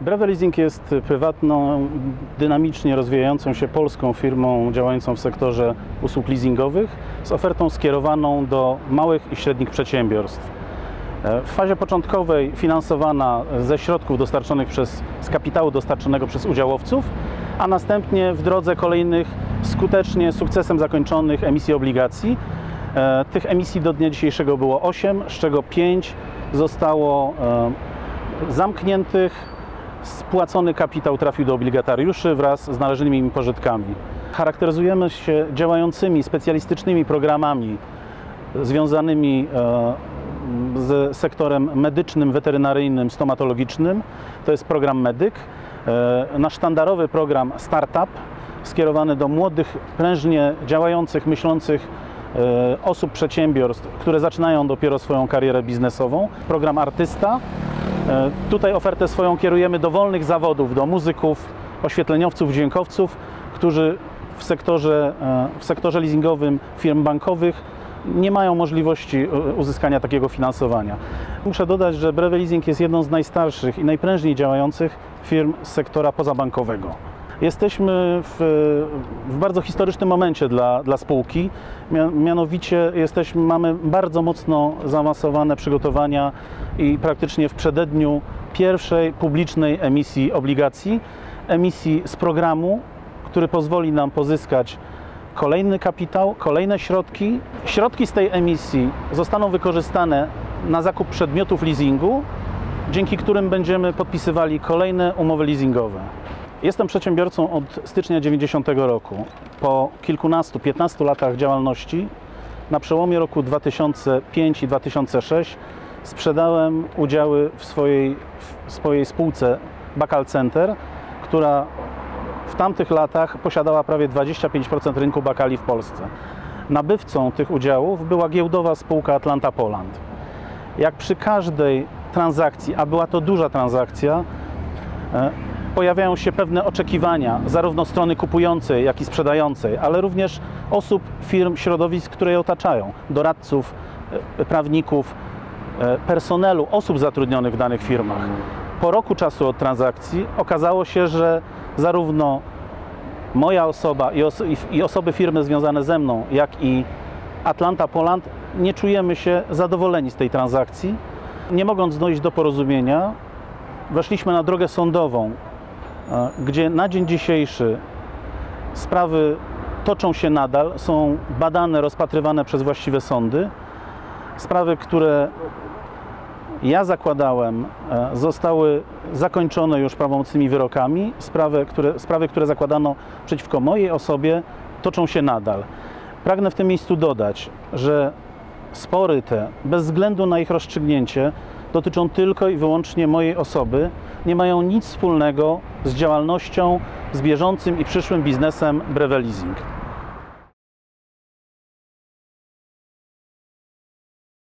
Breve Leasing jest prywatną, dynamicznie rozwijającą się polską firmą działającą w sektorze usług leasingowych z ofertą skierowaną do małych i średnich przedsiębiorstw. E, W fazie początkowej finansowana ze środków dostarczonych przez, z kapitału dostarczonego przez udziałowców, a następnie w drodze kolejnych skutecznie, sukcesem zakończonych emisji obligacji. E, Tych emisji do dnia dzisiejszego było 8, z czego 5 zostało e, zamkniętych, spłacony kapitał trafił do obligatariuszy wraz z należnymi im pożytkami. Charakteryzujemy się działającymi specjalistycznymi programami związanymi e, z sektorem medycznym, weterynaryjnym, stomatologicznym. To jest program Medyk. E, Nasz sztandarowy program Startup skierowany do młodych, prężnie działających, myślących e, osób, przedsiębiorstw, które zaczynają dopiero swoją karierę biznesową. Program Artysta. E, Tutaj ofertę swoją kierujemy do wolnych zawodów, do muzyków, oświetleniowców, dźwiękowców, którzy w sektorze, e, w sektorze leasingowym firm bankowych nie mają możliwości e, uzyskania takiego finansowania. Muszę dodać, że Breve Leasing jest jedną z najstarszych i najprężniej działających firm z sektora pozabankowego. Jesteśmy w, w bardzo historycznym momencie dla, dla spółki. Mia- Mianowicie jesteśmy, mamy bardzo mocno zaawansowane przygotowania i praktycznie w przededniu pierwszej publicznej emisji obligacji, emisji z programu, który pozwoli nam pozyskać kolejny kapitał, kolejne środki. Środki z tej emisji zostaną wykorzystane na zakup przedmiotów leasingu, dzięki którym będziemy podpisywali kolejne umowy leasingowe. Jestem przedsiębiorcą od stycznia 90 roku. Po kilkunastu, 15 latach działalności, na przełomie roku 2005 i 2006 sprzedałem udziały w swojej, w swojej spółce Bakal Center, która w tamtych latach posiadała prawie 25% rynku bakali w Polsce. Nabywcą tych udziałów była giełdowa spółka Atlanta Poland. Jak przy każdej transakcji, a była to duża transakcja, e, pojawiają się pewne oczekiwania zarówno strony kupującej, jak i sprzedającej, ale również osób, firm, środowisk, które je otaczają, doradców, e, prawników, e, personelu, osób zatrudnionych w danych firmach. Po roku czasu od transakcji okazało się, że zarówno moja osoba i, oso- i- osoby firmy związane ze mną, jak i Atlanta Poland nie czujemy się zadowoleni z tej transakcji. Nie mogąc dojść do porozumienia, weszliśmy na drogę sądową, gdzie na dzień dzisiejszy sprawy toczą się nadal, są badane, rozpatrywane przez właściwe sądy. Sprawy, które ja zakładałem, e, zostały zakończone już prawomocnymi wyrokami. Sprawy które, sprawy, które zakładano przeciwko mojej osobie, toczą się nadal. Pragnę w tym miejscu dodać, że spory te, bez względu na ich rozstrzygnięcie, dotyczą tylko i wyłącznie mojej osoby, nie mają nic wspólnego z działalnością, z bieżącym i przyszłym biznesem Breve Leasing.